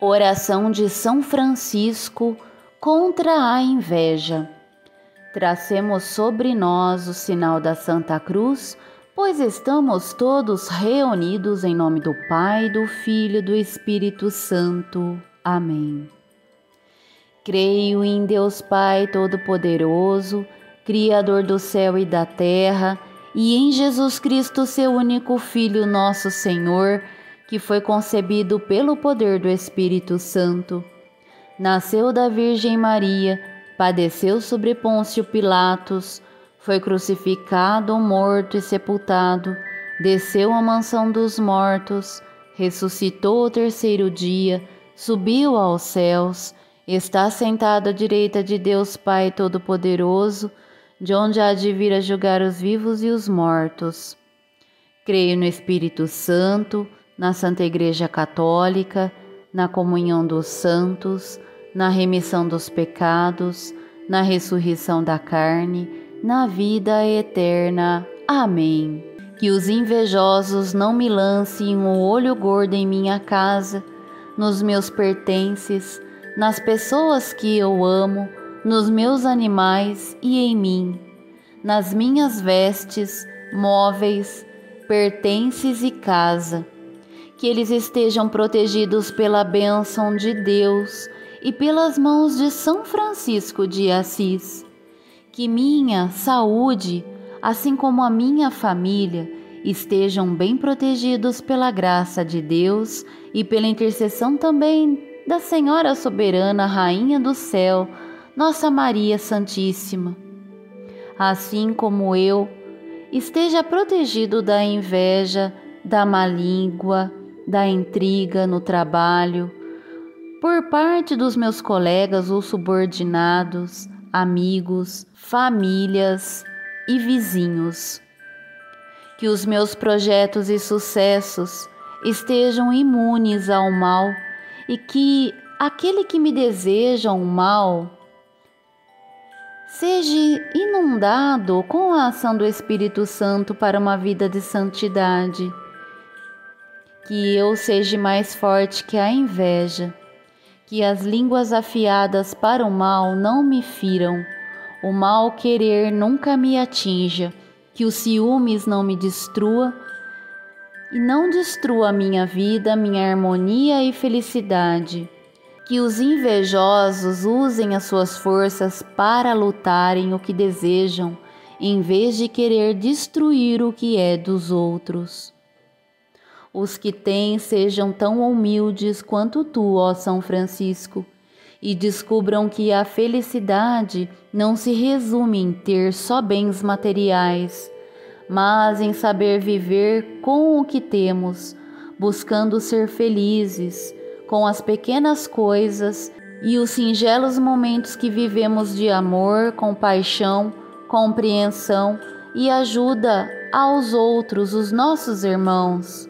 Oração de São Francisco contra a inveja. Tracemos sobre nós o sinal da Santa Cruz, pois estamos todos reunidos em nome do Pai, do Filho e do Espírito Santo. Amém. Creio em Deus Pai Todo-Poderoso, Criador do céu e da terra, e em Jesus Cristo, seu único Filho, nosso Senhor que foi concebido pelo poder do Espírito Santo. Nasceu da Virgem Maria, padeceu sobre Pôncio Pilatos, foi crucificado, morto e sepultado, desceu à mansão dos mortos, ressuscitou o terceiro dia, subiu aos céus, está sentado à direita de Deus Pai Todo-Poderoso, de onde há de vir a julgar os vivos e os mortos. Creio no Espírito Santo, na Santa Igreja Católica, na comunhão dos santos, na remissão dos pecados, na ressurreição da carne, na vida eterna. Amém. Que os invejosos não me lancem um olho gordo em minha casa, nos meus pertences, nas pessoas que eu amo, nos meus animais e em mim, nas minhas vestes, móveis, pertences e casa que eles estejam protegidos pela bênção de Deus e pelas mãos de São Francisco de Assis. Que minha saúde, assim como a minha família, estejam bem protegidos pela graça de Deus e pela intercessão também da Senhora Soberana, Rainha do Céu, Nossa Maria Santíssima. Assim como eu, esteja protegido da inveja, da má língua, da intriga no trabalho, por parte dos meus colegas ou subordinados, amigos, famílias e vizinhos. Que os meus projetos e sucessos estejam imunes ao mal e que aquele que me deseja o mal seja inundado com a ação do Espírito Santo para uma vida de santidade que eu seja mais forte que a inveja, que as línguas afiadas para o mal não me firam, o mal querer nunca me atinja, que os ciúmes não me destrua e não destrua minha vida, minha harmonia e felicidade. Que os invejosos usem as suas forças para lutarem o que desejam, em vez de querer destruir o que é dos outros os que têm sejam tão humildes quanto tu, ó São Francisco, e descubram que a felicidade não se resume em ter só bens materiais, mas em saber viver com o que temos, buscando ser felizes com as pequenas coisas e os singelos momentos que vivemos de amor, compaixão, compreensão e ajuda aos outros, os nossos irmãos.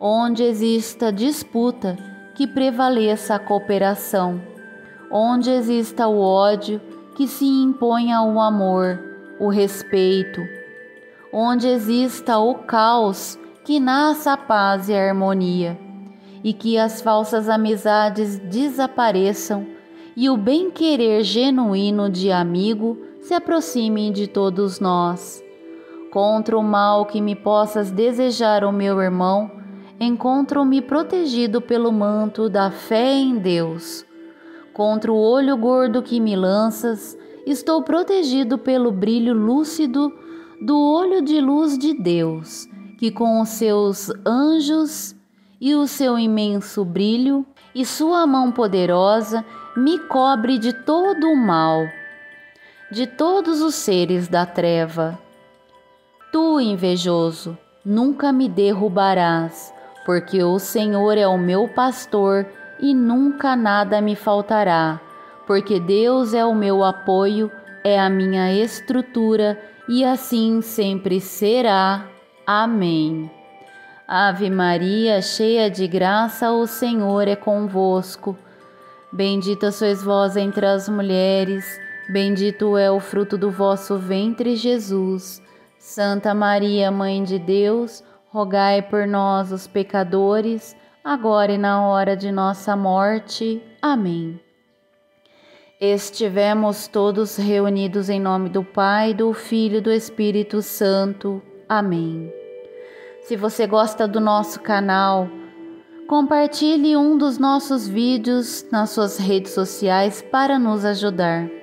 Onde exista disputa, que prevaleça a cooperação. Onde exista o ódio, que se imponha o amor, o respeito. Onde exista o caos, que nasça a paz e a harmonia. E que as falsas amizades desapareçam e o bem-querer genuíno de amigo se aproxime de todos nós. Contra o mal que me possas desejar o meu irmão, encontro-me protegido pelo manto da fé em Deus. Contra o olho gordo que me lanças, estou protegido pelo brilho lúcido do olho de luz de Deus, que com os seus anjos e o seu imenso brilho e sua mão poderosa me cobre de todo o mal, de todos os seres da treva. Tu, invejoso, nunca me derrubarás porque o Senhor é o meu pastor e nunca nada me faltará, porque Deus é o meu apoio, é a minha estrutura e assim sempre será. Amém. Ave Maria, cheia de graça, o Senhor é convosco. Bendita sois vós entre as mulheres, bendito é o fruto do vosso ventre, Jesus. Santa Maria, Mãe de Deus, rogai por nós, os pecadores, agora e na hora de nossa morte. Amém. Estivemos todos reunidos em nome do Pai, do Filho e do Espírito Santo. Amém. Se você gosta do nosso canal, compartilhe um dos nossos vídeos nas suas redes sociais para nos ajudar.